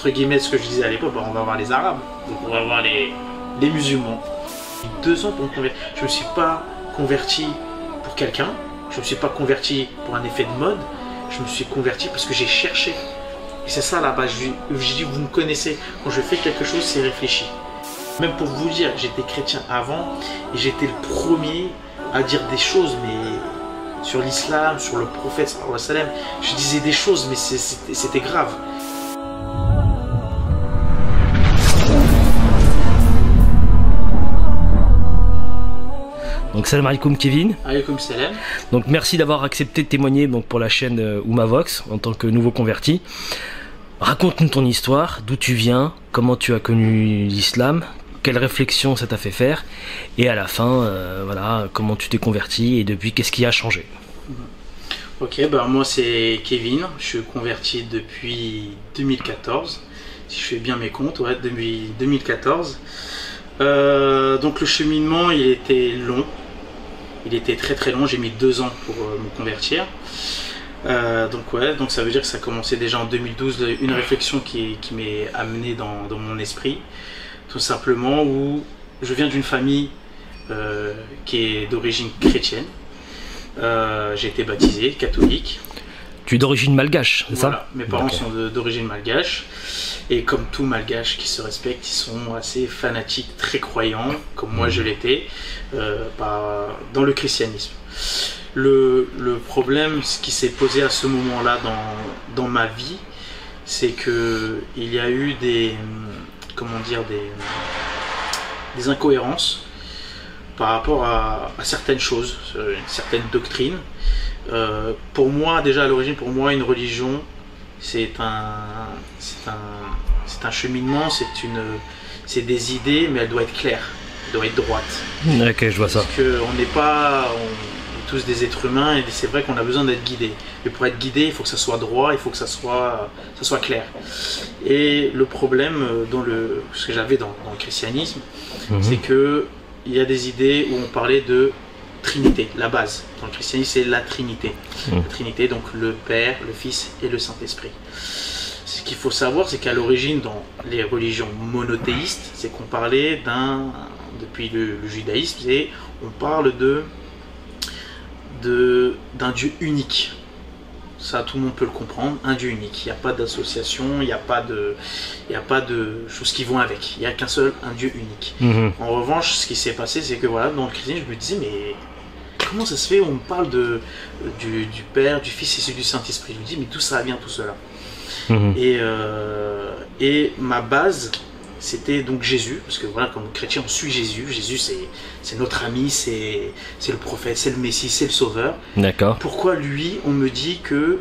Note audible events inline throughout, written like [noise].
entre guillemets, ce que je disais à l'époque, bah, on va voir les Arabes, donc on va voir les, musulmans. Deux ans pour me convertir. Je ne me suis pas converti pour quelqu'un, je ne me suis pas converti pour un effet de mode, je me suis converti parce que j'ai cherché. Et c'est ça là-bas, je, je dis, vous me connaissez, quand je fais quelque chose, c'est réfléchi. Même pour vous dire, j'étais chrétien avant et j'étais le premier à dire des choses, mais sur l'islam, sur le prophète, je disais des choses, mais c'était grave. Donc salam alaikum Kevin. Salam. Donc merci d'avoir accepté de témoigner donc pour la chaîne euh, Oumavox en tant que nouveau converti. Raconte-nous ton histoire, d'où tu viens, comment tu as connu l'islam, quelle réflexion ça t'a fait faire, et à la fin, euh, voilà, comment tu t'es converti et depuis qu'est-ce qui a changé? Ok, bah moi c'est Kevin, je suis converti depuis 2014, si je fais bien mes comptes, ouais, depuis 2014. Euh, donc le cheminement il était long, il était très très long, j'ai mis deux ans pour euh, me convertir. Euh, donc ouais, donc ça veut dire que ça a commencé déjà en 2012, une réflexion qui, m'est amenée dans, mon esprit, tout simplement où je viens d'une famille euh, qui est d'origine chrétienne. J'ai été baptisé catholique. Tu es d'origine malgache, c'est Voilà, ça Mes parents sont d'origine malgache. Et comme tout malgache qui se respecte, ils sont assez fanatiques, très croyants, comme moi je l'étais, euh, dans le christianisme. Le, le problème, ce qui s'est posé à ce moment-là dans, dans ma vie, c'est que il y a eu des, comment dire, des, des incohérences par rapport à, à certaines choses, euh, une certaine doctrine. Euh, pour moi, déjà à l'origine, pour moi, une religion, c'est un, c'est un, c'est un cheminement, c'est une, c'est des idées, mais elle doit être claire, elle doit être droite. Ok, je vois ça. Parce qu'on n'est pas, on est tous des êtres humains et c'est vrai qu'on a besoin d'être guidé. Mais pour être guidé, il faut que ça soit droit, il faut que ça soit, ça soit clair. Et le problème euh, dans le, ce que j'avais dans, dans le christianisme, Mhm. c'est que il y a des idées où on parlait de Trinité, la base. Dans le christianisme, c'est la Trinité. La Trinité, donc le Père, le Fils et le Saint-Esprit. Ce qu'il faut savoir, c'est qu'à l'origine, dans les religions monothéistes, c'est qu'on parlait d'un, depuis le, le judaïsme, c'est on parle de de- d'un Dieu unique. Ça, tout le monde peut le comprendre, un Dieu unique. Il n'y a pas d'association, il n'y a pas de, il a pas de choses qui vont avec. Il n'y a qu'un seul, un Dieu unique. Mhm. En revanche, ce qui s'est passé, c'est que voilà, dans le christianisme, je me disais, mais comment ça se fait On me parle de, du, du Père, du Fils et du Saint-Esprit. Je me dis, mais d'où ça vient tout cela Mhm. et, euh, et ma base, c'était donc Jésus, parce que voilà, comme chrétien, on suit Jésus. Jésus, c'est, c'est notre ami, c'est, c'est le prophète, c'est le Messie, c'est le Sauveur. D'accord. Pourquoi lui, on me dit que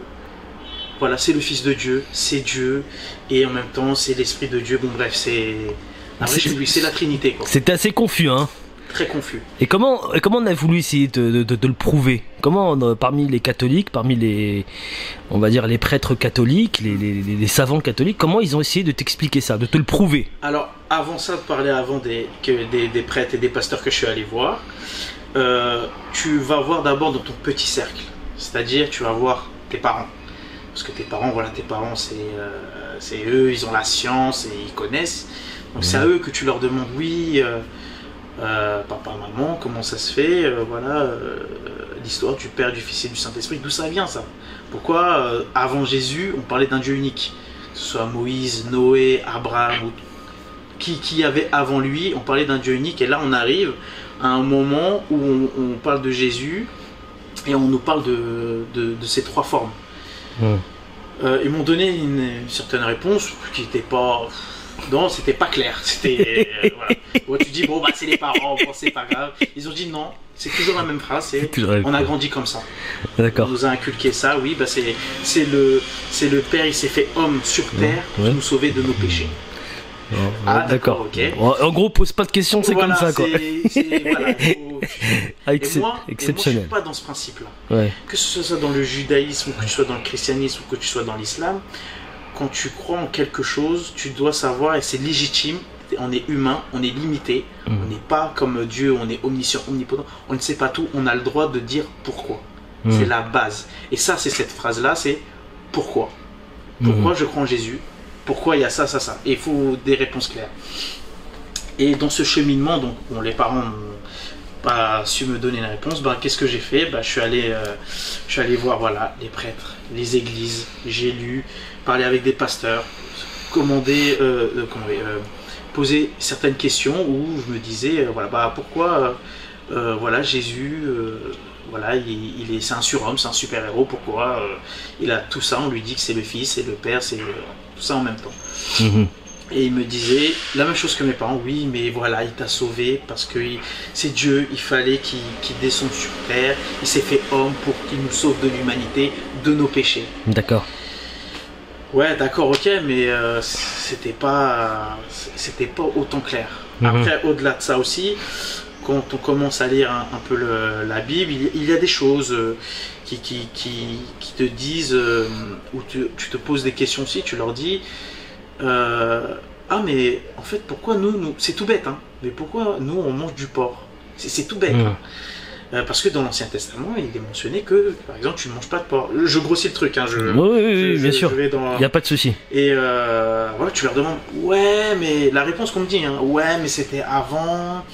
voilà, c'est le Fils de Dieu, c'est Dieu, et en même temps, c'est l'Esprit de Dieu. Bon, bref, c'est. C'est- c'est la Trinité. C'était assez confus, hein Très confus. Et comment, et comment on a voulu essayer de, de- de- de le prouver? Comment, on, euh, parmi les catholiques, parmi les, on va dire les prêtres catholiques, les, les- les- les savants catholiques, comment ils ont essayé de t'expliquer ça, de te le prouver? Alors, avant ça, de parler avant des, que des, des prêtres et des pasteurs que je suis allé voir, euh, tu vas voir d'abord dans ton petit cercle. C'est-à-dire, tu vas voir tes parents. Parce que tes parents, voilà, tes parents, c'est euh, eux, ils ont la science et ils connaissent. Donc, c'est à eux que tu leur demandes, oui, euh, euh, papa, maman, comment ça se fait euh, Voilà, euh, l'histoire du Père, du Fils et du Saint-Esprit, d'où ça vient ça? Pourquoi, avant Jésus, on parlait d'un Dieu unique? Que ce soit Moïse, Noé, Abraham ou qui, qui avait avant lui, on parlait d'un Dieu unique, et là on arrive à un moment où on, on parle de Jésus et on nous parle de, de- de ces trois formes. Ils m'ont donné une, une certaine réponse qui n'était pas. Non, c'était pas clair. C'était. euh, voilà. Bon, tu dis, bon, bah c'est les parents, bon, c'est pas grave. Ils ont dit non, c'est toujours la même phrase, c'est on a grandi comme ça. On D'accord. nous a inculqué ça, oui, bah c'est c'est le, c'est le Père, il s'est fait homme sur terre pour ouais. nous sauver de nos péchés. Ah, d'accord. En gros, pose pas de questions, c'est Voilà, comme ça, quoi. c'est- c'est- voilà, [laughs] faut- Ah, Et excep- moi, et moi, je exceptionnel. suis pas dans ce principe-là. Ouais. Que ce soit dans le judaïsme, ou que tu sois dans le christianisme, ou que tu sois dans l'islam, quand tu crois en quelque chose, tu dois savoir, et c'est légitime, on est humain, on est limité, Mhm. on n'est pas comme Dieu, on est omniscient, omnipotent, on ne sait pas tout, on a le droit de dire pourquoi. Mhm. C'est la base. Et ça, c'est cette phrase-là, c'est pourquoi. Pourquoi je crois en Jésus? Pourquoi il y a ça, ça, ça? Et il faut des réponses claires. Et dans ce cheminement, donc, bon, les parents pas su me donner la réponse, ben, qu'est-ce que j'ai fait? Ben, je, suis allé, euh, je suis allé voir voilà, les prêtres, les églises, j'ai lu, parlé avec des pasteurs, commandé, euh, euh, poser certaines questions où je me disais, voilà, bah, pourquoi voilà, Jésus, voilà, il, est, c'est un surhomme, c'est un super-héros, pourquoi il a tout ça, on lui dit que c'est le Fils, c'est le Père, c'est tout ça en même temps. Mhm. Et il me disait la même chose que mes parents, oui, mais voilà, il t'a sauvé parce que c'est Dieu, il fallait qu'il descende sur terre, il s'est fait homme pour qu'il nous sauve de l'humanité, de nos péchés. D'accord. Ouais, d'accord, ok, mais euh, c'était pas, c'était pas autant clair. Mhm. Après, au-delà de ça aussi, quand on commence à lire un, un peu le- la Bible, il, il y a des choses euh, qui, qui, qui, qui te disent, euh, où tu, tu te poses des questions aussi, tu leur dis, euh, ah mais en fait, pourquoi nous, nous c'est tout bête, hein, mais pourquoi nous on mange du porc? C'est c'est tout bête. Euh, parce que dans l'Ancien Testament, il est mentionné que, par exemple, tu ne manges pas de porc. Je grossis le truc, hein, je, Oui, oui, oui, je- oui, bien je- sûr. dans- Il n'y a pas de souci. et euh, voilà, tu leur demandes, ouais, mais la réponse qu'on me dit, hein, ouais, mais c'était avant,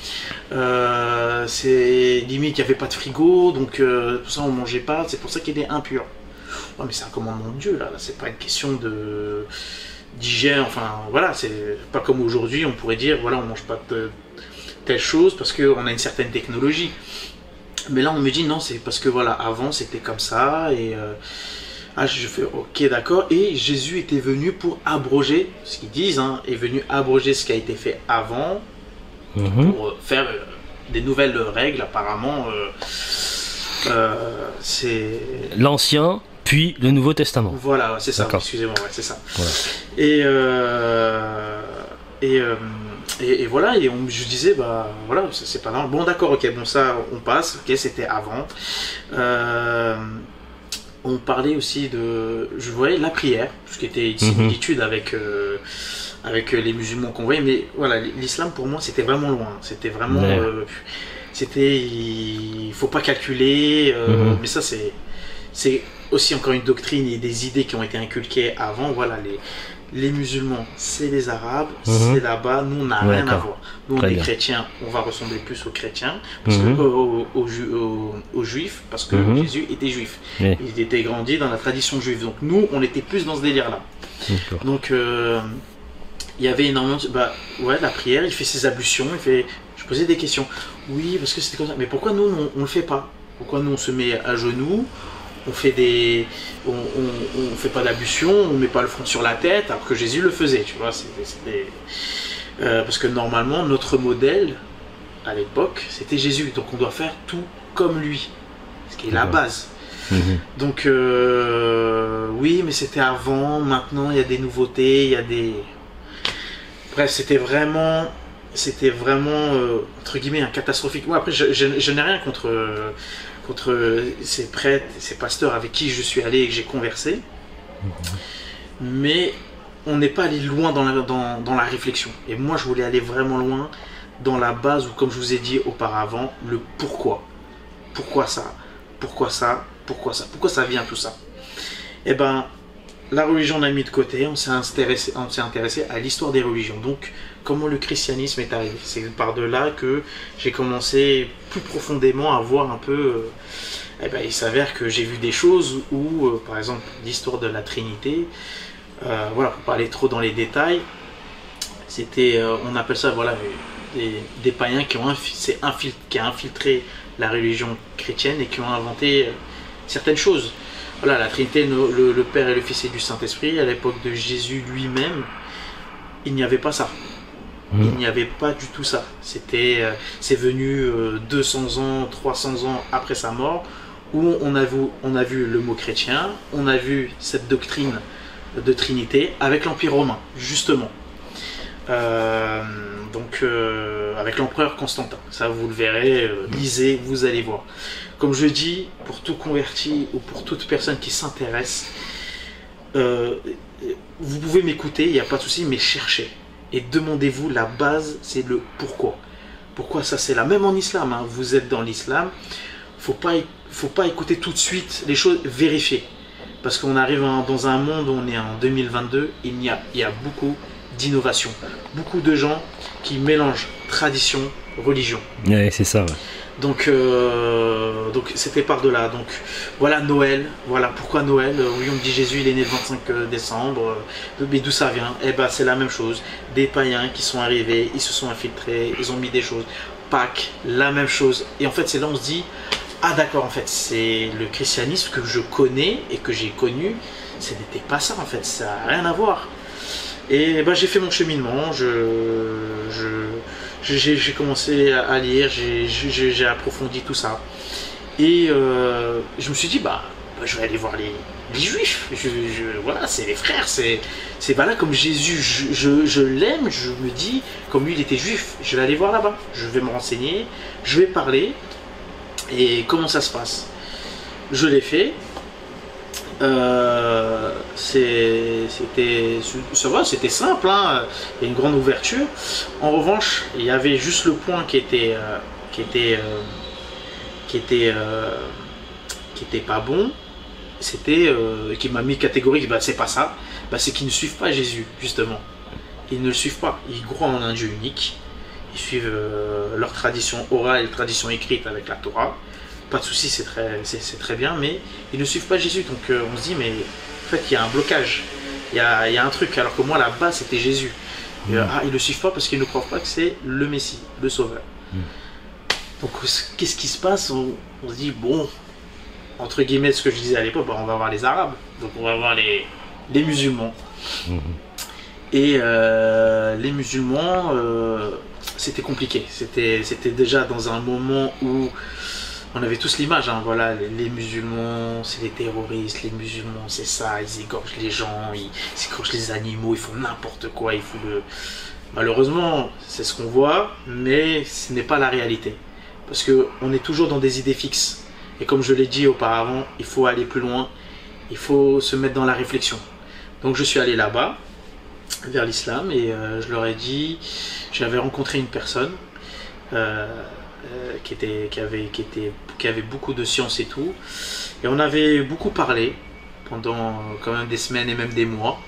euh, c'est limite, il n'y avait pas de frigo, donc tout ça on mangeait pas, c'est pour ça qu'il est impur. Ouais, mais c'est un commandement de Dieu, là, là c'est pas une question de d'hygiène, enfin voilà, c'est pas comme aujourd'hui, on pourrait dire, voilà, on mange pas de telle chose parce qu'on a une certaine technologie. Mais là, on me dit non, c'est parce que voilà, avant c'était comme ça et euh, ah, je fais ok, d'accord. Et Jésus était venu pour abroger, ce qu'ils disent, hein, est venu abroger ce qui a été fait avant Mhm. pour euh, faire euh, des nouvelles règles. Apparemment, c'est L'Ancien, puis le Nouveau Testament. voilà, c'est ça. Excusez-moi, ouais, c'est ça. Voilà. Et, euh, et, euh, et, et voilà, et on, je disais, bah voilà, c'est pas normal. Bon, d'accord, ok, bon, ça, on passe, ok, c'était avant. Euh, on parlait aussi de, je voyais la prière, ce qui était une Mhm. similitude avec, avec les musulmans qu'on voyait, mais voilà, l'islam pour moi, c'était vraiment loin. C'était vraiment. Ouais. euh, c'était. Il faut pas calculer, euh, Mhm. mais ça, c'est. C'est aussi encore une doctrine et des idées qui ont été inculquées avant. Voilà, les, les musulmans, c'est les arabes, Mhm. c'est là-bas. Nous, on n'a Ouais, rien à voir. Nous, on est chrétiens, on va ressembler plus aux chrétiens, parce Mhm. que, aux, aux ju- aux- aux juifs, parce que Mhm. Jésus était juif. Oui. Il était grandi dans la tradition juive. Donc nous, on était plus dans ce délire-là. Donc euh, il y avait énormément de... Bah ouais, la prière, il fait ses ablutions, il fait... Je posais des questions. Oui, parce que c'était comme ça. Mais pourquoi nous, on, on le fait pas? Pourquoi nous, on se met à genoux on fait des, on, on, on fait pas d'ablution, on met pas le front sur la tête, alors que Jésus le faisait, tu vois. euh, parce que normalement, notre modèle à l'époque, c'était Jésus, donc on doit faire tout comme lui, ce qui est la base. Mhm. Donc euh, oui, mais c'était avant. Maintenant, il y a des nouveautés, il y a des. Bref, c'était vraiment, c'était vraiment euh, entre guillemets un catastrophique. Moi, après, je, je- je n'ai rien contre euh, contre ces prêtres, ces pasteurs avec qui je suis allé et que j'ai conversé, mais on n'est pas allé loin dans la, dans, dans la réflexion. Et moi, je voulais aller vraiment loin dans la base où, comme je vous ai dit auparavant, le pourquoi. Pourquoi ça? Pourquoi ça? Pourquoi ça? Pourquoi ça vient tout ça? Eh ben, la religion on a mis de côté, on s'est intéressé, on s'est intéressé à l'histoire des religions. Donc, comment le christianisme est arrivé. C'est par de là que j'ai commencé plus profondément à voir un peu. euh, eh ben, il s'avère que j'ai vu des choses où, euh, par exemple, l'histoire de la Trinité. euh, voilà, pour pas aller trop dans les détails, c'était, on appelle ça, voilà, des, païens qui ont infi- s'est infil- qui infiltré la religion chrétienne et qui ont inventé certaines choses. Voilà, la Trinité, le, le- le Père et le Fils et du Saint-Esprit, à l'époque de Jésus lui-même, il n'y avait pas ça. Il Mhm. n'y avait pas du tout ça. C'était, euh, c'est venu euh, 200 ans, 300 ans après sa mort, où on a, vu, on a vu le mot chrétien, on a vu cette doctrine de Trinité avec l'Empire romain, justement. Euh, donc euh, avec l'empereur Constantin. Ça vous le verrez, euh, lisez, vous allez voir. Comme je dis, pour tout converti ou pour toute personne qui s'intéresse, euh, vous pouvez m'écouter, il n'y a pas de souci, mais cherchez. Et demandez-vous, la base, c'est le pourquoi. Pourquoi ça c'est là Même en islam, hein, vous êtes dans l'islam, faut pas, faut pas écouter tout de suite les choses, vérifier. Parce qu'on arrive dans un monde on est en 2022, il y a, beaucoup d'innovation. Beaucoup de gens qui mélangent tradition, religion. Ouais, c'est ça. Donc, euh, donc c'était par de là. Donc voilà Noël. Voilà pourquoi Noël. Euh, Oui, on me dit Jésus, il est né le 25 décembre. Euh, Mais d'où ça vient? Eh ben, c'est la même chose. Des païens qui sont arrivés, ils se sont infiltrés, ils ont mis des choses. Pâques, la même chose. Et en fait, c'est là on se dit ah d'accord, en fait, c'est le christianisme que je connais et que j'ai connu. Ce n'était pas ça en fait. Ça n'a rien à voir. Et ben, j'ai fait mon cheminement. Je, je, j'ai commencé à lire, j'ai- approfondi tout ça. Et euh, je me suis dit, bah, bah, je vais aller voir les, juifs. Voilà, c'est les frères. C'est comme Jésus, je l'aime, je me dis, comme lui, il était juif, je vais aller voir là-bas. Je vais me renseigner, je vais parler. Et comment ça se passe? Je l'ai fait. Euh, c'était simple, hein. une grande ouverture. En revanche, il y avait juste le point qui était euh, qui était euh, qui était euh, qui était pas bon. C'était qui m'a mis catégorique, bah, c'est pas ça. Bah, c'est qu'ils ne suivent pas Jésus justement. Ils ne le suivent pas. Ils croient en un Dieu unique. Ils suivent leur tradition orale et tradition écrite avec la Torah. Pas de souci, c'est très, c'est, très bien, mais ils ne suivent pas Jésus. Donc euh, on se dit, mais en fait, il y a un blocage. Il y a, y a un truc. Alors que moi, là-bas, c'était Jésus. Et, Mm. ah, ils ne le suivent pas parce qu'ils ne croient pas que c'est le Messie, le Sauveur. Mm. Donc qu'est-ce qui se passe? On, on se dit, bon, entre guillemets, ce que je disais à l'époque, bah, on va voir les Arabes. Donc on va voir les, les musulmans. Mhm. Et euh, les musulmans, euh, c'était compliqué. C'était, c'était déjà dans un moment où on avait tous l'image. hein, voilà, les, les musulmans, c'est les terroristes. Les musulmans, c'est ça. Ils égorgent les gens, ils, égorgent les animaux, ils font n'importe quoi. Ils font. Malheureusement, c'est ce qu'on voit, mais ce n'est pas la réalité. Parce que on est toujours dans des idées fixes. Et comme je l'ai dit auparavant, il faut aller plus loin. Il faut se mettre dans la réflexion. Donc je suis allé là-bas vers l'islam et euh, je leur ai dit, j'avais rencontré une personne euh, euh, qui, était, qui, avait, qui, était, qui avait beaucoup de science et tout, et on avait beaucoup parlé pendant euh, quand même des semaines et même des mois.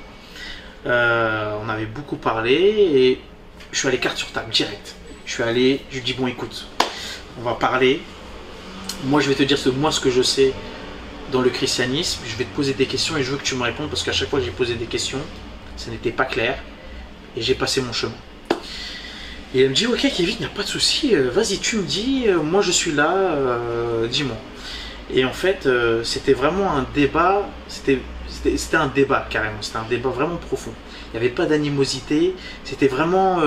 Euh, on avait beaucoup parlé et je suis allé carte sur table direct. Je suis allé, je lui dis bon écoute, on va parler. Moi je vais te dire ce, moi ce que je sais dans le christianisme, je vais te poser des questions et je veux que tu me répondes parce qu'à chaque fois que j'ai posé des questions, ça n'était pas clair et j'ai passé mon chemin. Et elle me dit ok Kevin, il n'y a pas de souci, euh, vas-y tu me dis, euh, moi je suis là, euh, dis-moi. Et en fait c'était vraiment un débat, c'était un débat carrément, c'était un débat vraiment profond. Il n'y avait pas d'animosité, c'était vraiment...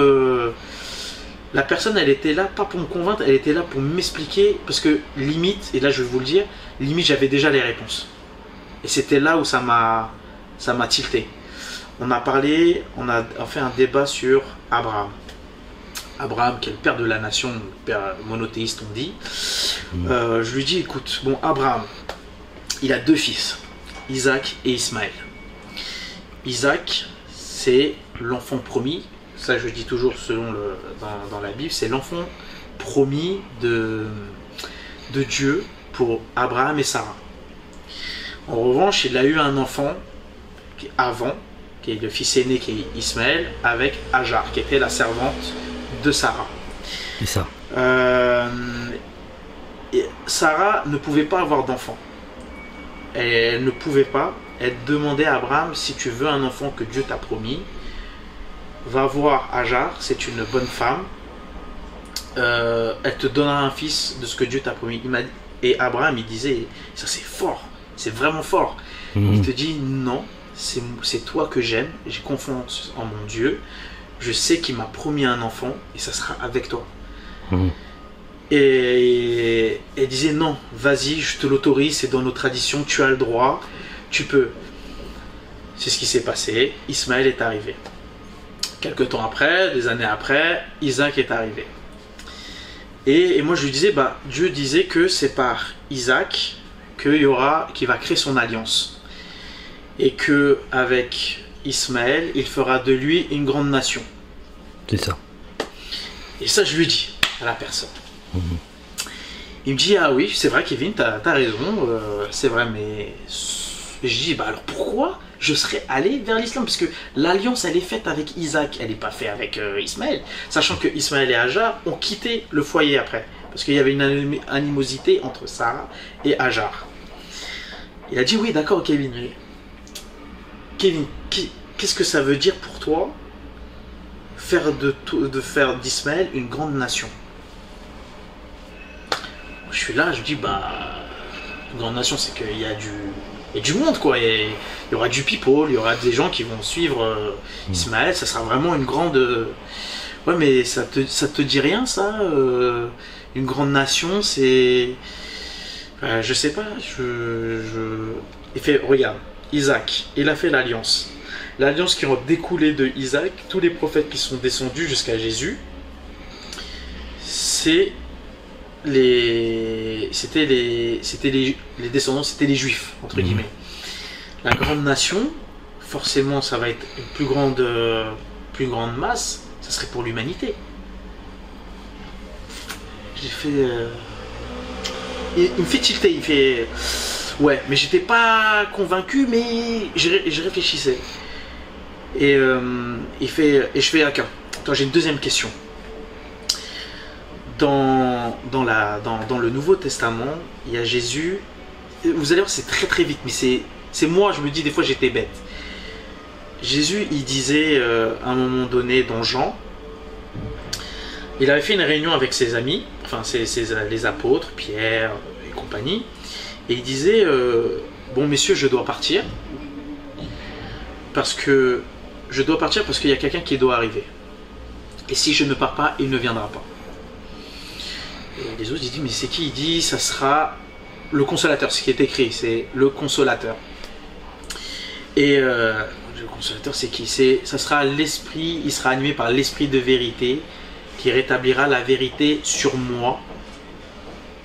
la personne elle était là pas pour me convaincre, elle était là pour m'expliquer parce que limite, et là je vais vous le dire, limite j'avais déjà les réponses. Et c'était là où ça m'a tilté. On a parlé, on a fait un débat sur Abraham. Abraham, qui est le père de la nation, le père monothéiste, on dit. Mhm. Euh, je lui dis, écoute, bon, Abraham, il a deux fils, Isaac et Ismaël. Isaac, c'est l'enfant promis. Ça, je dis toujours selon le, dans, dans la Bible, c'est l'enfant promis de, de Dieu pour Abraham et Sarah. En revanche, il a eu un enfant avant, qui est le fils aîné qui est Ismaël, avec Hajar, qui était la servante de Sarah. C'est ça. Euh, et Sarah ne pouvait pas avoir d'enfant. Elle ne pouvait pas. Elle demandait à Abraham si tu veux un enfant que Dieu t'a promis, va voir Hajar, c'est une bonne femme. Euh, elle te donnera un fils de ce que Dieu t'a promis. Il et Abraham, il disait, ça c'est fort, c'est vraiment fort. Mhm. Il te dit non, c'est toi que j'aime, j'ai confiance en mon Dieu, je sais qu'il m'a promis un enfant et ça sera avec toi. Mhm. Et elle disait non, vas-y, je te l'autorise, c'est dans nos traditions, tu as le droit, tu peux. C'est ce qui s'est passé, Ismaël est arrivé. Quelques temps après, des années après, Isaac est arrivé. Et, et moi je lui disais, bah, Dieu disait que c'est par Isaac qu'il y aura, qu'il va créer son alliance. Et que avec Ismaël, il fera de lui une grande nation. C'est ça. Et ça, je lui dis à la personne. Mhm. Il me dit Ah oui, c'est vrai, Kevin, t'as as raison, euh, c'est vrai, mais Et je dis, bah alors pourquoi je serais allé vers l'islam? Parce que l'alliance, elle est faite avec Isaac, elle n'est pas faite avec euh, Ismaël. Sachant que Ismaël et Hajar ont quitté le foyer après. Parce qu'il y avait une animosité entre Sarah et Hajar. Il a dit, oui, d'accord, Kevin. Kevin, qu'est-ce que ça veut dire pour toi faire de, de faire d'Ismaël une grande nation? Je suis là, je dis, bah une grande nation, c'est qu'il y a du, et du monde quoi. Il y aura du people, il y aura des gens qui vont suivre euh, hmm. Ismaël. Ça sera vraiment une grande. Euh, ouais, mais ça te, ça te dit rien ça euh, Une grande nation, c'est. je sais pas. Je, je... Il fait, regarde, Isaac, il a fait l'alliance. L'alliance qui a découlé de Isaac, tous les prophètes qui sont descendus jusqu'à Jésus, c'est les c'était les c'était les, les, descendants c'était les juifs entre mhm. guillemets la grande nation forcément ça va être une plus grande plus grande masse ça serait pour l'humanité j'ai fait euh, il, me fait tilter il fait ouais mais j'étais pas convaincu mais je, réfléchissais et euh, et je fais attends j'ai une deuxième question dans, le Nouveau Testament, il y a Jésus. Vous allez voir, c'est très très vite, mais c'est, moi, je me dis des fois j'étais bête. Jésus, il disait euh, à un moment donné dans Jean, il avait fait une réunion avec ses amis, enfin les apôtres, Pierre et compagnie, et il disait euh, Bon, messieurs, je dois partir, parce que je dois partir parce qu'il y a quelqu'un qui doit arriver. Et si je ne pars pas, il ne viendra pas. Et les autres, ils disent, mais c'est qui? Il dit, ça sera le consolateur, ce qui est écrit, c'est le consolateur. Et euh, le consolateur, c'est qui? C'est, ça sera l'esprit, il sera animé par l'esprit de vérité qui rétablira la vérité sur moi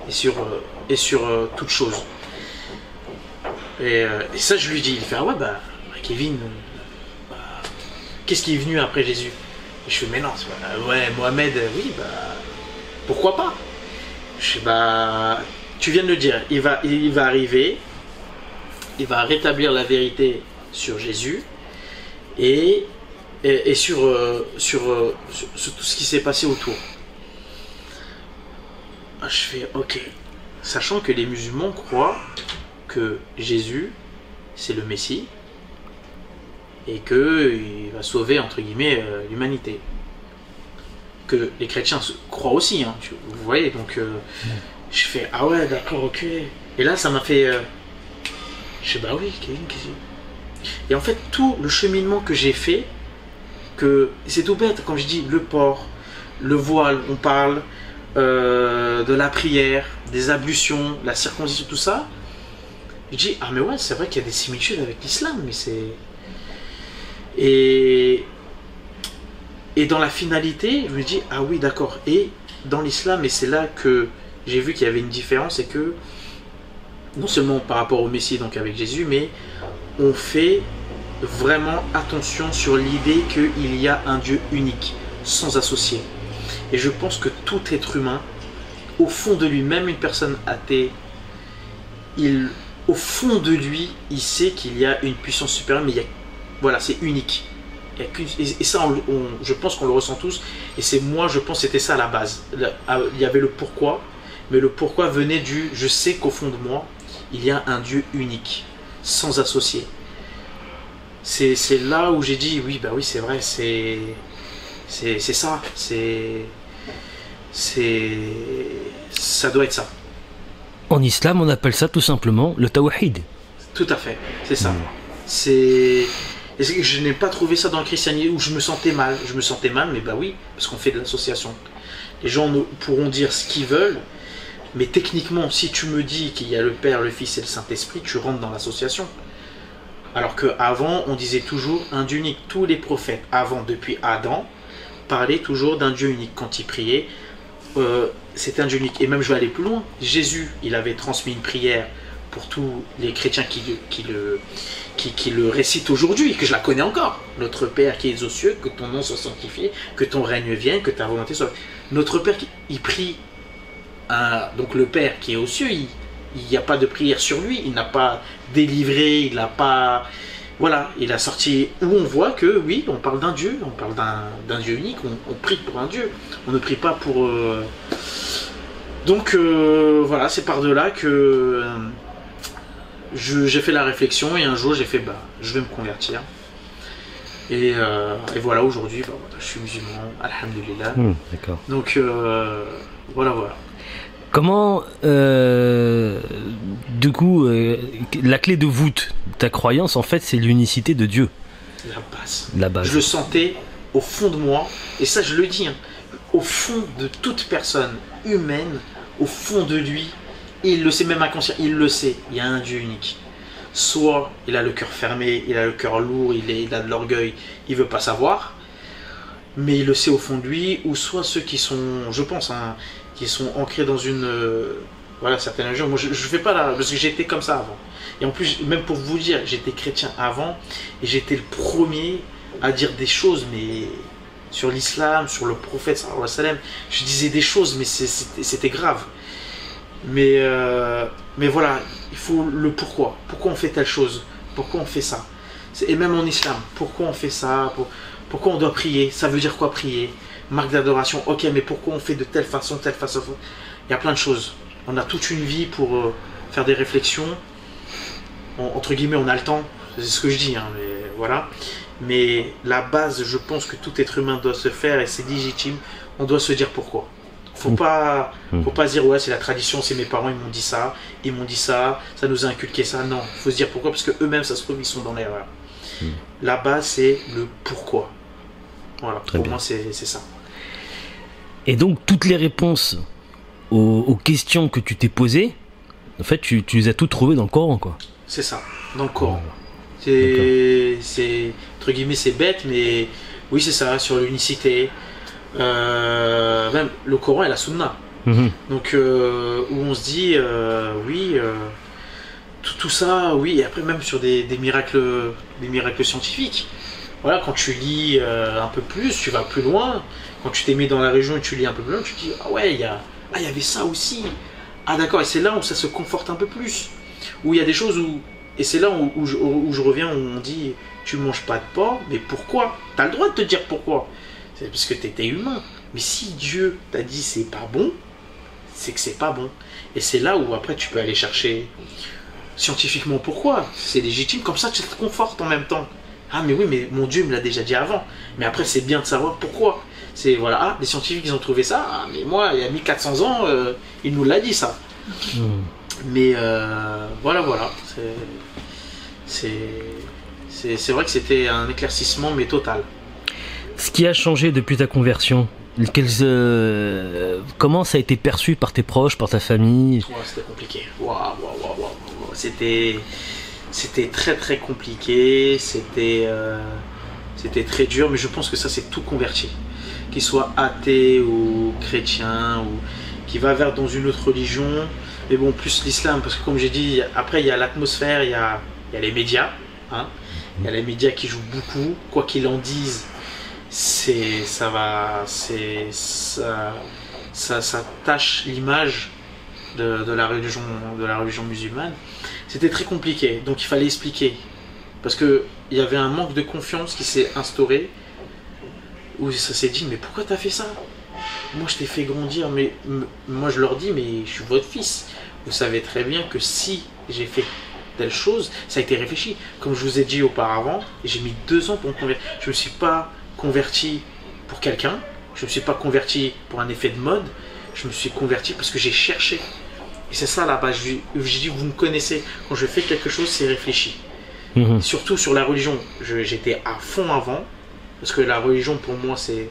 et sur, euh, et sur toute chose. Et, ça, je lui dis, il fait, ah ouais, bah, Kevin, bah, qu'est-ce qui est venu après Jésus? Et Je fais, mais non, ouais, Mohamed, oui, bah, pourquoi pas? Je bah, tu viens de le dire, il va, arriver, il va rétablir la vérité sur Jésus et, sur, euh, euh, sur, tout ce qui s'est passé autour. Ah, je fais ok, sachant que les musulmans croient Jésus c'est le Messie et que il va sauver entre guillemets euh, l'humanité que les chrétiens croient aussi. Hein, vous voyez, donc euh, je fais ah ouais, d'accord, ok. Et là, ça m'a fait. Euh, je sais bah oui, Kevin, Et en fait, tout le cheminement que j'ai fait, que c'est tout bête, quand je dis le port, le voile, on parle de la prière, des ablutions, la circoncision, tout ça. Je dis ah mais ouais, c'est vrai qu'il y a des similitudes avec l'islam, mais c'est et et dans la finalité, je me dis, ah oui, d'accord. Et dans l'islam, et c'est là que j'ai vu qu'il y avait une différence, et que non seulement par rapport au Messie, donc avec Jésus, mais on fait vraiment attention sur l'idée qu'il y a un Dieu unique, sans associé. Et je pense que tout être humain, au fond de lui, même une personne athée, il, au fond de lui, il sait qu'il y a une puissance supérieure, mais il y a, voilà, c'est unique et, ça, je pense qu'on le ressent tous. Et c'est moi, je pense, c'était ça à la base. Il y avait le pourquoi, mais le pourquoi venait du je sais qu'au fond de moi, il y a un Dieu unique, sans associé. C'est là où j'ai dit oui, bah oui, c'est vrai, c'est c'est ça, c'est c'est ça doit être ça. En islam, on appelle ça tout simplement le tawhid. Tout à fait, c'est ça. C'est je n'ai pas trouvé ça dans le christianisme où je me sentais mal. Je me sentais mal, mais bah oui, parce qu'on fait de l'association. Les gens pourront dire ce qu'ils veulent, mais techniquement, si tu me dis qu'il y a le Père, le Fils et le Saint-Esprit, tu rentres dans l'association. Alors qu'avant, on disait toujours un Dieu unique. Tous les prophètes, avant, depuis Adam, parlaient toujours d'un Dieu unique. Quand ils priaient, euh, c'était un unique. Et même, je vais aller plus loin. Jésus, il avait transmis une prière pour tous les chrétiens qui, qui le qui, le récite aujourd'hui, que je la connais encore. Notre Père qui est aux cieux, que ton nom soit sanctifié, que ton règne vienne, que ta volonté soit. Notre Père, il prie, donc le Père qui est aux cieux, il n'y a pas de prière sur lui, il n'a pas délivré, il n'a pas. Voilà, il a sorti où on voit que oui, on parle d'un Dieu, on parle d'un Dieu unique, on, prie pour un Dieu, on ne prie pas pour. Euh, donc euh, voilà, c'est par delà que euh, j'ai fait la réflexion et un jour j'ai fait bah je vais me convertir. Et, voilà, aujourd'hui, bah, je suis musulman, alhamdulillah. Hmm, d'accord. Donc voilà, voilà. Comment, euh, du coup, euh, la clé de voûte de ta croyance, en fait, c'est l'unicité de Dieu. La base. La base. Je le sentais au fond de moi, et ça je le dis, hein, au fond de toute personne humaine, au fond de lui, il le sait même inconscient, il le sait, il y a un Dieu unique. Soit il a le cœur fermé, il a le cœur lourd, il, est, il a de l'orgueil, il veut pas savoir, mais il le sait au fond de lui, ou soit ceux qui sont, je pense, hein, qui sont ancrés dans une euh, voilà certaine religion. Moi, je, ne fais pas là parce que j'étais comme ça avant. Et en plus, même pour vous dire, j'étais chrétien avant et j'étais le premier à dire des choses, mais sur l'islam, sur le prophète, sallam, je disais des choses, mais c'était grave. Mais, euh, mais voilà, il faut le pourquoi. Pourquoi on fait telle chose? Pourquoi on fait ça? Et même en islam, pourquoi on fait ça? Pourquoi on doit prier? Ça veut dire quoi prier? Marque d'adoration. Ok, mais pourquoi on fait de telle façon, telle façon Il y a plein de choses. On a toute une vie pour euh, faire des réflexions. entre guillemets, on a le temps. C'est ce que je dis, hein, mais voilà. Mais la base, je pense que tout être humain doit se faire et c'est légitime. On doit se dire pourquoi. Faut mmh. pas, faut pas se dire ouais c'est la tradition, c'est mes parents ils m'ont dit ça, ils m'ont dit ça, ça nous a inculqué ça. Non, faut se dire pourquoi parce que eux-mêmes ça se trouve ils sont dans l'erreur. Mmh. La base c'est le pourquoi. Voilà, pour moi c'est ça. Et donc toutes les réponses aux, questions que tu t'es posées, en fait, tu, les as toutes trouvées dans le Coran, quoi. C'est ça, dans le Coran. C'est, c'est, entre guillemets, c'est bête, mais oui, c'est ça, sur l'unicité. Euh, même le Coran et la Sunna. Mhm. Donc, euh, où on se dit, euh, oui, tout, ça, oui, et après, même sur des, des miracles, des miracles scientifiques. Voilà, quand tu lis un peu plus, tu vas plus loin quand tu t'es mis dans la région et tu lis un peu plus loin, tu te dis ah ouais, il y a ah, y avait ça aussi. Ah d'accord, et c'est là où ça se conforte un peu plus. Où il y a des choses où et c'est là où, je, reviens où on dit tu manges pas de porc, mais pourquoi? Tu as le droit de te dire pourquoi. C'est parce que tu étais humain. Mais si Dieu t'a dit c'est pas bon, c'est que c'est pas bon. Et c'est là où après tu peux aller chercher scientifiquement pourquoi. C'est légitime, comme ça tu te confortes en même temps. Ah mais oui, mais mon Dieu me l'a déjà dit avant. Mais après c'est bien de savoir pourquoi. C'est voilà, ah, les scientifiques ils ont trouvé ça, ah, mais moi il y a 1400 ans, euh, il nous l'a dit ça. Hmm. Mais euh, voilà, voilà. C'est vrai que c'était un éclaircissement, mais total. Ce qui a changé depuis ta conversion, euh, comment ça a été perçu par tes proches, par ta famille? C'était compliqué. c'était c'était très très compliqué. C'était c'était très dur, mais je pense que ça c'est tout converti qu'il soit athée ou chrétien ou qui va vers dans une autre religion. Mais bon, plus l'islam, parce que comme j'ai dit, après il y a l'atmosphère, il y a, il y a les médias. Hein. Il y a les médias qui jouent beaucoup, quoi qu'ils en disent, c'est ça va, c'est ça, ça, ça tâche l'image de, de, la religion, de la religion musulmane. C'était très compliqué, donc il fallait expliquer, parce que il y avait un manque de confiance qui s'est instauré où ça s'est dit mais pourquoi t'as fait ça Moi je t'ai fait grandir, mais moi je leur dis mais je suis votre fils. Vous savez très bien que si j'ai fait telle chose, ça a été réfléchi. Comme je vous ai dit auparavant, j'ai mis deux ans pour me convertir. Je ne me suis pas converti pour quelqu'un, je ne me suis pas converti pour un effet de mode, je me suis converti parce que j'ai cherché. Et c'est ça là-bas, j'ai dit vous me connaissez, quand je fais quelque chose, c'est réfléchi. Mhm. Surtout sur la religion, j'étais à fond avant, parce que la religion, pour moi, c'est,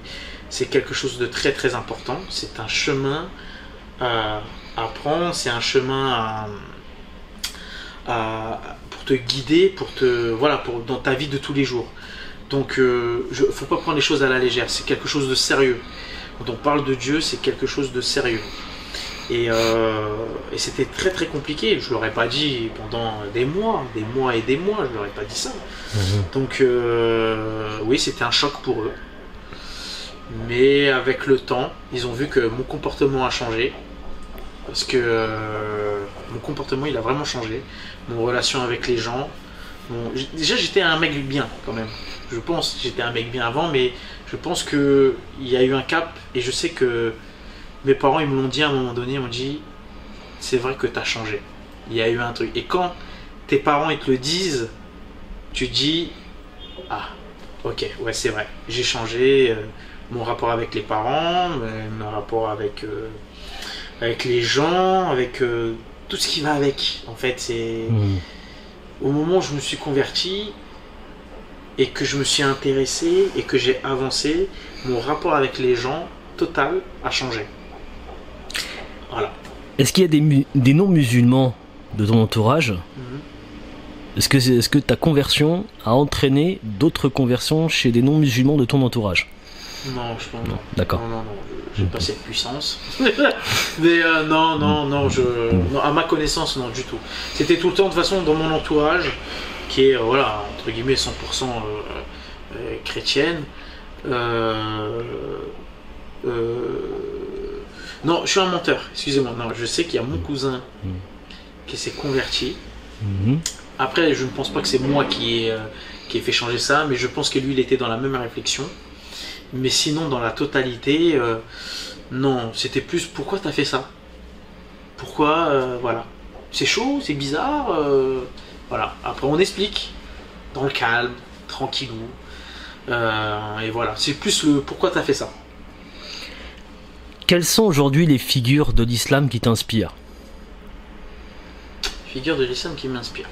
quelque chose de très très important. C'est un chemin à, prendre, c'est un chemin pour te guider, pour te, voilà, pour, dans ta vie de tous les jours. Donc, il euh, ne faut pas prendre les choses à la légère. C'est quelque chose de sérieux. Quand on parle de Dieu, c'est quelque chose de sérieux. Euh, et, c'était très très compliqué. Je leur ai pas dit pendant des mois, des mois et des mois, je leur ai pas dit ça. Mhm. Donc euh, oui, c'était un choc pour eux. Mais avec le temps, ils ont vu que mon comportement a changé. Parce que euh, mon comportement, il a vraiment changé. Mon relation avec les gens. Mon- Déjà, j'étais un mec bien quand même. Je pense, j'étais un mec bien avant, mais je pense que il y a eu un cap et je sais que mes parents, ils me l'ont dit à un moment donné, ils m'ont dit, c'est vrai que tu as changé. Il y a eu un truc. Et quand tes parents, ils te le disent, tu dis, ah, ok, ouais, c'est vrai, j'ai changé. euh, mon rapport avec les parents, euh, mon rapport avec, euh, avec les gens, avec euh, tout ce qui va avec. En fait, c'est Mhm. au moment où je me suis converti et que je me suis intéressé et que j'ai avancé, mon rapport avec les gens total a changé. Voilà. Est-ce qu'il y a des, mu- des non-musulmans de ton entourage? Mhm. Est-ce que, ta conversion a entraîné d'autres conversions chez des non-musulmans de ton entourage? Non, je pense non. D'accord. Non, non, non, je- j'ai pas cette puissance. [laughs] Mais euh, non, non, non, je, non, à ma connaissance, non, du tout. C'était tout le temps, de toute façon, dans mon entourage, qui est, euh, voilà, entre guillemets, 100% euh, chrétienne. Euh, non, je suis un menteur, excusez-moi. Non, je sais qu'il y a mon cousin Mm. qui s'est converti. Mhm. Après, je ne pense pas que c'est moi qui ai, euh, qui ai fait changer ça, mais je pense que lui, il était dans la même réflexion. Mais sinon, dans la totalité, euh, non, c'était plus pourquoi t'as fait ça? Pourquoi, euh, voilà. C'est chaud, c'est bizarre, voilà. Après, on explique, dans le calme, tranquillou. Et voilà, c'est plus le pourquoi t'as fait ça? Quelles sont aujourd'hui les figures de l'islam qui t'inspirent Figure de l'islam qui m'inspire.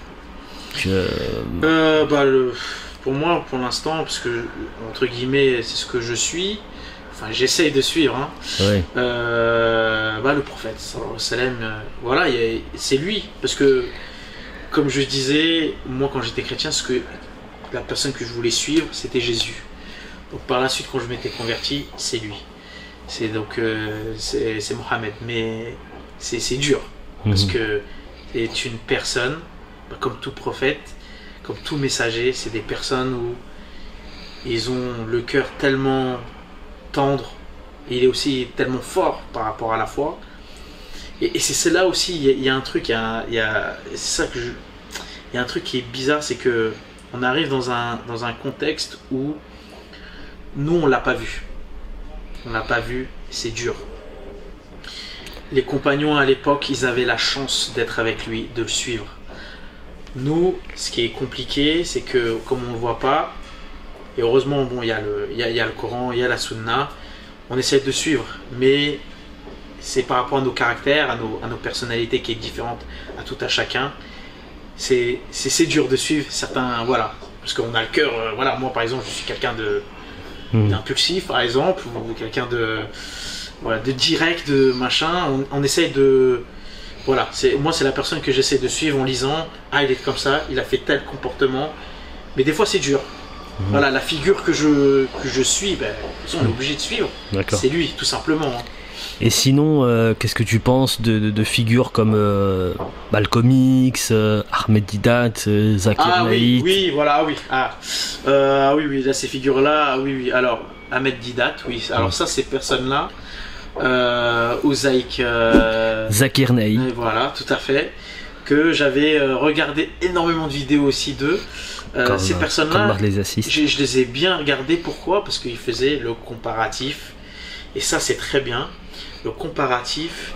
Que- Euh, bah, le- pour moi, pour l'instant, parce que, entre guillemets, c'est ce que je suis, enfin, j'essaye de suivre, hein, euh, bah, le prophète, sallam, euh, voilà, c'est lui, parce que, comme je disais, moi, quand j'étais chrétien, ce que la personne que je voulais suivre, c'était Jésus. Donc, par la suite, quand je m'étais converti, c'est lui. C'est donc, euh, c'est Mohammed, mais c'est c'est dur. Parce Mhm. que c'est une personne, bah, comme tout prophète, comme tout messager, c'est des personnes où ils ont le cœur tellement tendre, et il est aussi tellement fort par rapport à la foi. Et, et c'est là aussi, il y, a- il y a un truc, il y a, il y a- c'est ça que je, il y a un truc qui est bizarre, c'est que on arrive dans un, dans un contexte où nous on l'a pas vu. On l'a pas vu, c'est dur. Les compagnons à l'époque, ils avaient la chance d'être avec lui, de le suivre. Nous, ce qui est compliqué, c'est que comme on ne le voit pas, et heureusement, bon, il y, a le- y a, le Coran, il y a la Sunna, on essaie de suivre, mais c'est par rapport à nos caractères, à nos, personnalités qui est différente à tout à chacun. C'est dur de suivre certains, voilà, parce qu'on a le cœur, euh, voilà, moi par exemple, je suis quelqu'un de, D'impulsif par exemple ou quelqu'un de voilà de direct de machin on, on essaye de voilà c'est moi c'est la personne que j'essaie de suivre en lisant ah il est comme ça il a fait tel comportement mais des fois c'est dur. Voilà la figure que je que je suis ben, on est obligé de suivre. C'est lui tout simplement hein. Et sinon, euh, qu'est-ce que tu penses de, de- de figures comme euh, Malcolm X, euh, Ahmed Didat, euh, Zakir ah oui oui voilà ah oui ah ah oui oui là ces figures là oui oui alors Ahmed Didat oui alors ça ces personnes là euh, Ouzaïk euh, Zakir. Et voilà, tout à fait. Que j'avais regardé énormément de vidéos aussi d'eux. Comme, ces personnes-là, je les ai bien regardées. Pourquoi? Parce qu'ils faisaient le comparatif. Et ça, c'est très bien. Le comparatif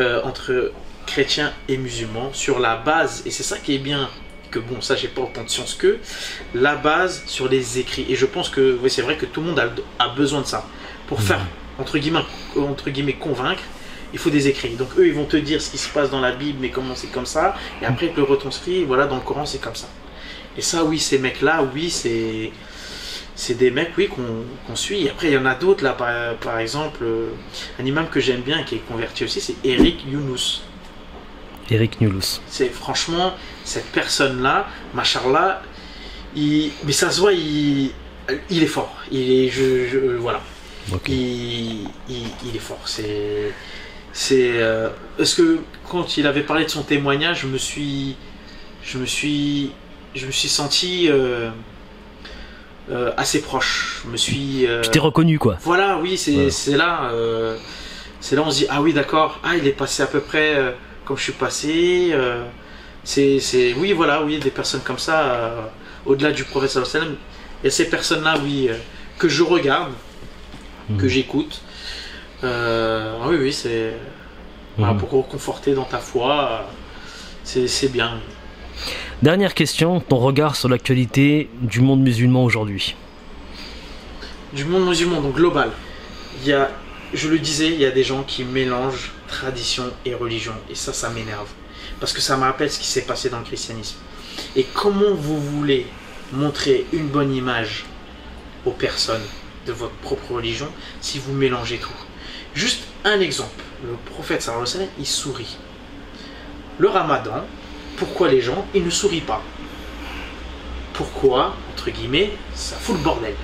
euh, entre chrétiens et musulmans sur la base. Et c'est ça qui est bien. Que bon, ça, j'ai pas autant de science que la base sur les écrits. Et je pense que oui, c'est vrai que tout le monde a, a besoin de ça pour Mhm. faire entre guillemets, entre guillemets convaincre. Il faut des écrits. Donc eux, ils vont te dire ce qui se passe dans la Bible, mais comment c'est comme ça. Et après, ils te le retranscrit. Voilà, dans le Coran, c'est comme ça. Et ça, oui, ces mecs-là, oui, c'est c'est des mecs, oui, qu'on suit. Et après, il y en a d'autres, là, par, par exemple, euh, un imam que j'aime bien, qui est converti aussi, c'est Eric Younous. Eric Nulous. C'est franchement, cette personne-là, machallah, il, mais ça se voit, il, il est fort. Il est, je, je- voilà. Il, il, il est fort. C'est, c'est, euh, parce que quand il avait parlé de son témoignage, je me suis, je me suis, je me suis senti euh, euh, assez proche. Je me suis. euh, Tu t'es reconnu quoi voilà, oui, c'est Ouais. là. euh, c'est là on se dit, ah oui, d'accord, ah, il est passé à peu près comme je suis passé. c'est, oui, voilà, oui, des personnes comme ça, au-delà du wa sallam, il y a ces personnes-là, oui, euh, que je regarde, que Mhm. j'écoute. Euh, oui, oui, c'est. Voilà, Mhm. pour conforter dans ta foi, c'est bien. Dernière question, ton regard sur l'actualité du monde musulman aujourd'hui. Du monde musulman, donc global, il y a, je le disais, il y a des gens qui mélangent tradition et religion. Et ça, ça m'énerve. Parce que ça me rappelle ce qui s'est passé dans le christianisme. Et comment vous voulez montrer une bonne image aux personnes de votre propre religion si vous mélangez tout? Juste un exemple. Le prophète il sourit. Le ramadan, pourquoi les gens, ils ne sourient pas? Pourquoi, entre guillemets, ça fout le bordel?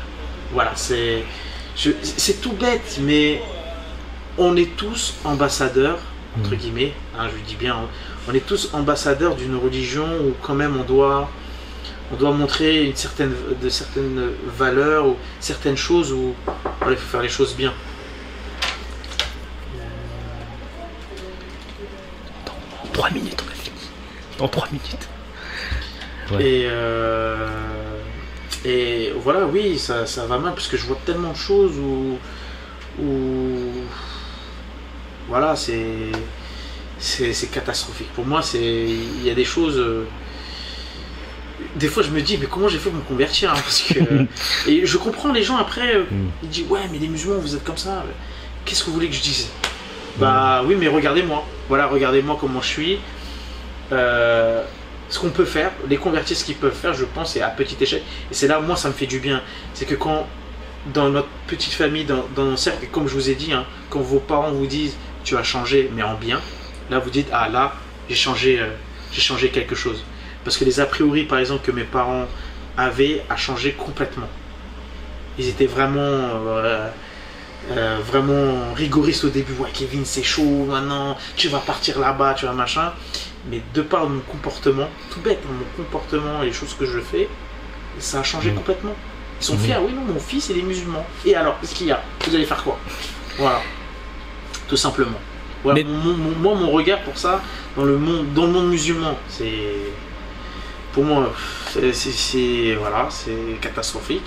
Voilà, c'est tout bête, mais on est tous ambassadeurs, entre Mhm. guillemets, hein, je dis bien, on est tous ambassadeurs d'une religion où quand même on doit, on doit montrer une certaine, de certaines valeurs ou certaines choses où voilà, il faut faire les choses bien. Dans 3 minutes. Dans 3 minutes. Ouais. Et, euh, et voilà, oui, ça, ça va mal parce que je vois tellement de choses où, où voilà, c'est catastrophique. Pour moi, c'est il y a des choses. euh, des fois, je me dis, mais comment j'ai fait pour me convertir hein, Parce que [laughs] et je comprends les gens après. Mm. Ils disent, ouais, mais les musulmans, vous êtes comme ça. Qu'est-ce que vous voulez que je dise? Bah oui, mais regardez-moi. Voilà, regardez-moi comment je suis. Euh, ce qu'on peut faire, les convertir, ce qu'ils peuvent faire, je pense, c'est à petite échelle. Et c'est là, moi, ça me fait du bien. C'est que quand, dans notre petite famille, dans, dans nos cercles, et comme je vous ai dit, hein, quand vos parents vous disent, tu as changé, mais en bien, là, vous dites, ah là, j'ai changé, euh, j'ai changé quelque chose. Parce que les a priori, par exemple, que mes parents avaient, a changé complètement. Ils étaient vraiment, euh, vraiment rigoristes au début. Ouais, Kevin, c'est chaud maintenant, tu vas partir là-bas, tu vas machin. Mais de par mon comportement, tout bête, hein, mon comportement et les choses que je fais, ça a changé Mhm. complètement. Ils sont Mhm. fiers, oui, non, mon fils, il est musulman. Et alors, qu'est-ce qu'il y a? Vous allez faire quoi? Voilà. Tout simplement. Voilà, Mais- mon- mon- moi, mon regard pour ça, dans le monde, dans le monde musulman, c'est. Pour moi, c'est- voilà, c'est catastrophique.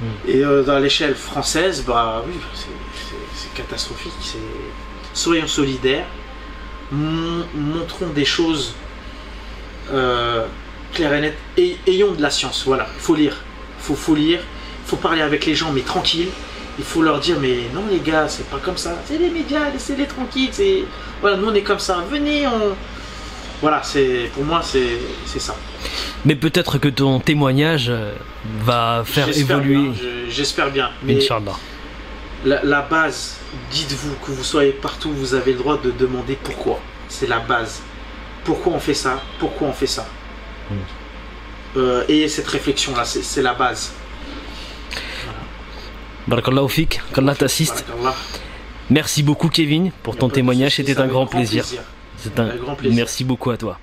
Mhm. Et euh, dans l'échelle française, bah oui, c'est- catastrophique. Soyons solidaires, montrons des choses euh, claires et nettes, et ayons de la science. Voilà, il faut lire, faut faut lire, il faut parler avec les gens, mais tranquille. Il faut leur dire, mais non les gars, c'est pas comme ça. C'est les médias, laissez-les tranquilles. C'est voilà, nous on est comme ça. Venez, on voilà, c'est pour moi c'est ça. Mais peut-être que ton témoignage euh, va faire J'espère évoluer. J'espère bien. Mais Inch'Allah. La, la base, dites-vous que vous soyez partout, vous avez le droit de demander pourquoi. C'est la base. Pourquoi on fait ça? Pourquoi on fait ça? Mm. Euh, Et cette réflexion-là, c'est c'est la base. Barakallahu fik, qu'Allah t'assiste. Barakallah. Merci beaucoup Kevin pour ton témoignage, c'était un avec grand plaisir. C'est un Avec grand plaisir. merci beaucoup à toi.